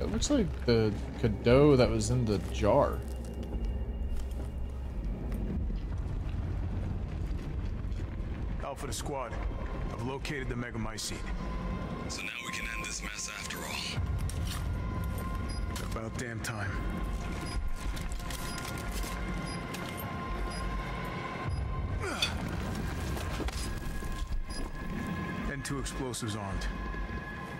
It looks like the cadou that was in the jar. Alpha to squad. I've located the Megamycete. So now we can end this mess after all. About damn time. And two explosives armed.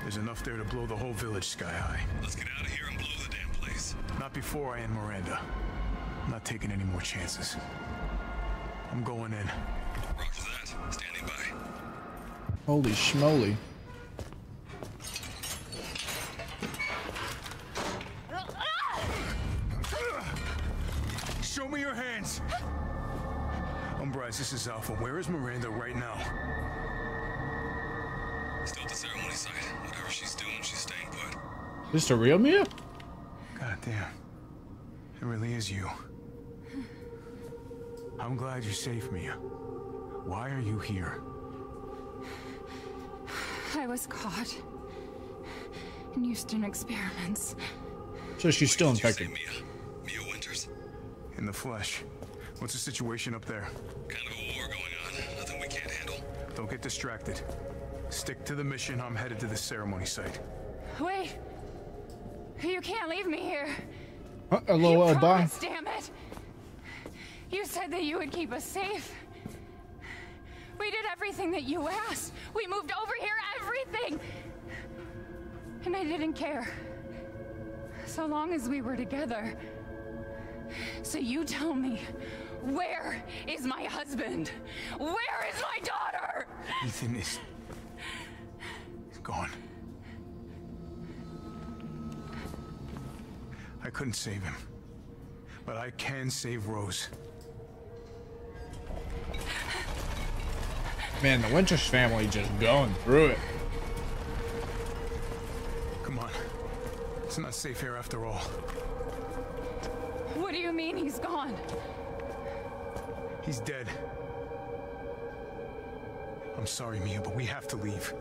There's enough there to blow the whole village sky high. Let's get out of here and blow the damn place. Not before I end Miranda. I'm not taking any more chances. I'm going in. Roger that. Standing by. Holy schmoly. Show me your hands! Umbra Eyes, this is Alpha. Where is Miranda right now? Still at the ceremony site. Whatever she's doing, she's staying put. Is this a real Mia? God damn. It really is you. I'm glad you saved me. Why are you here? I was caught in Houston experiments. So she's still Did you say infected. Mia? Mia Winters? In the flesh. What's the situation up there? Kind of a war going on. Nothing we can't handle. Don't get distracted. Stick to the mission. I'm headed to the ceremony site. Wait! You can't leave me here. Uh, You hello, uh, bye. damn it! You said that you would keep us safe. We did everything that you asked. We moved over here, everything! And I didn't care. So long as we were together. So you tell me, where is my husband? Where is my daughter? Ethan is... is gone. I couldn't save him. But I can save Rose. Man, the Winters family just going through it. Come on. It's not safe here after all. What do you mean he's gone? He's dead. I'm sorry, Mia, but we have to leave.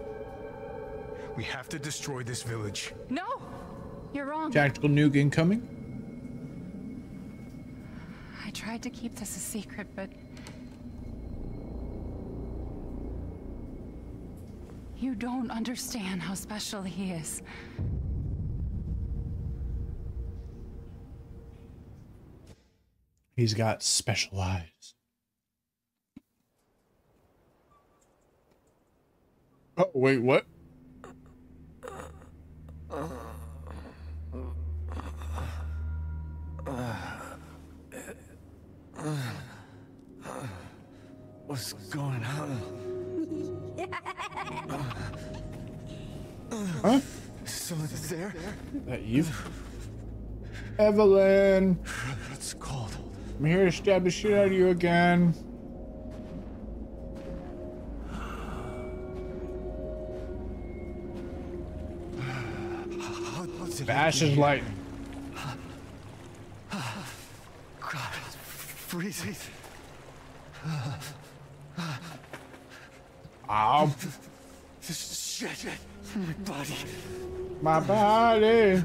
We have to destroy this village. No! You're wrong. Tactical nuke incoming. I tried to keep this a secret, but. You don't understand how special he is. He's got special eyes. Oh, wait, what? Huh? Someone's there? That you? Evelyn! It's cold. I'm here to stab the shit out of you again. Bash is lightning. God, it's freezing. Ow. This shit. My body. My body.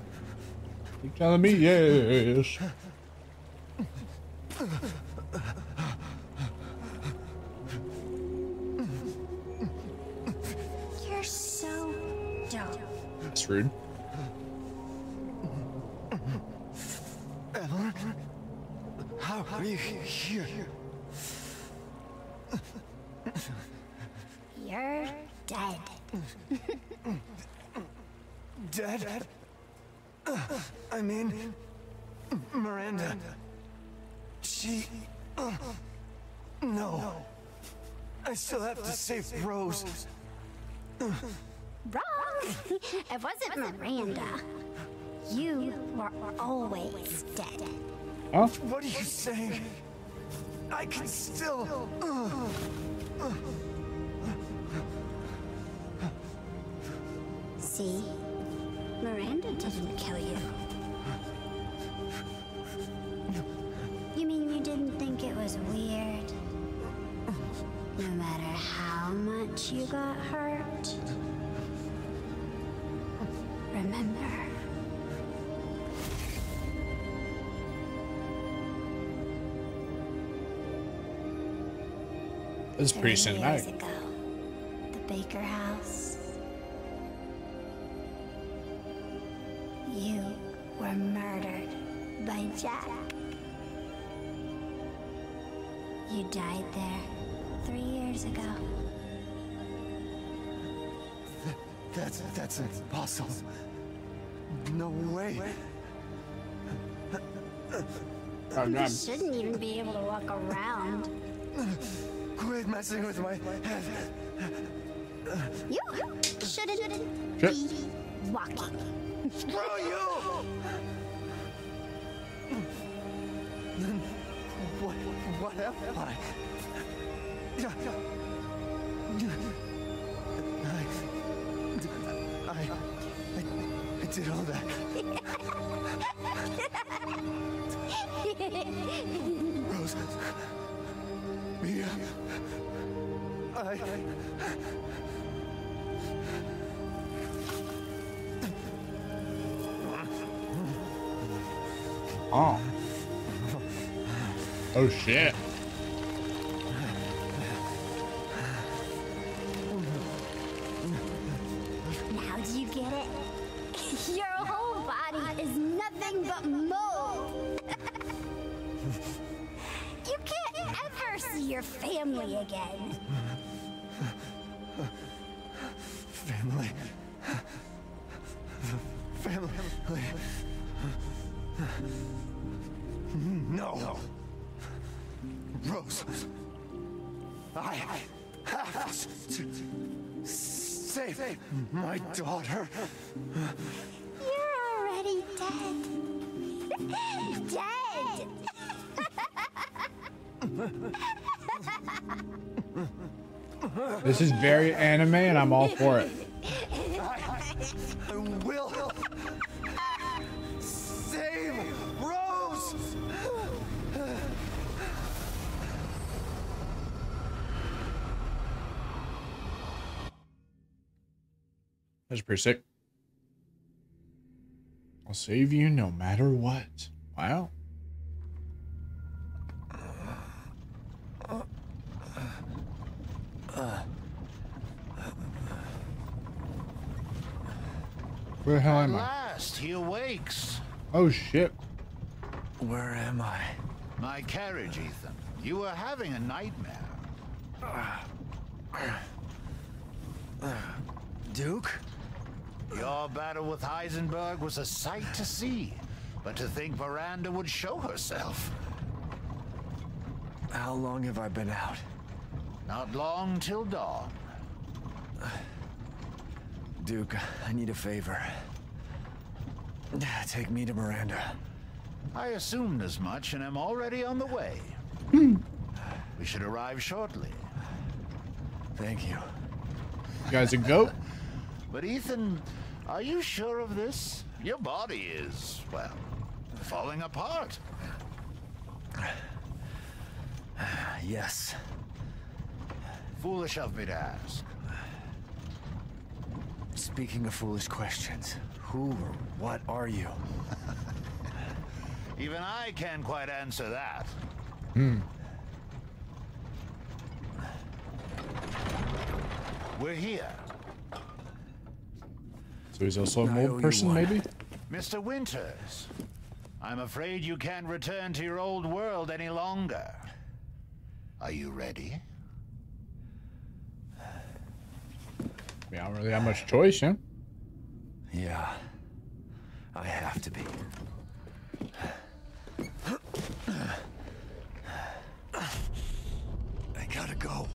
You're telling me yes? You're so dope. That's rude. Evelyn? How are you here? You're dead. Dead? I mean, Miranda. She. No. I still have to save Rose. Wrong. it wasn't Miranda. You were always dead. Huh? What are you saying? I can still. Uh, uh, See? Miranda didn't kill you. You mean you didn't think it was weird? No matter how much you got hurt? Remember. It's pretty cinematic. Ago, the Baker House You were murdered by Jack. You died there three years ago. That's that's impossible. No way. Oh, You shouldn't even be able to walk around. Quit messing with my head. You shouldn't Shit. be walking. Screw you! What what am I? I, I, I did all that. Rose. Mia. I. Oh. Oh shit. Now do you get it? Your whole body is nothing but mold. you can't ever see your family again. Family. Family. No. Rose. I have to save my daughter. You're already dead. dead. This is very anime, and I'm all for it. That's pretty sick. I'll save you no matter what. Wow. Where the hell At am I? last, he awakes. Oh shit. Where am I? My carriage, Ethan. You were having a nightmare. Uh, uh, uh, Duke? Your battle with Heisenberg was a sight to see. But to think Miranda would show herself. How long have I been out? Not long till dawn. Duke, I need a favor. Take me to Miranda. I assumed as much and am already on the way. Hmm. we should arrive shortly. Thank you. You guys a goat? But Ethan, are you sure of this? Your body is, well, falling apart. Yes. Foolish of me to ask. Speaking of foolish questions, who or what are you? Even I can't quite answer that. Hmm. We're here. So he's also an old person, maybe? Mr. Winters, I'm afraid you can't return to your old world any longer. Are you ready? We don't really have much choice, yeah? Yeah. I have to be. I gotta go.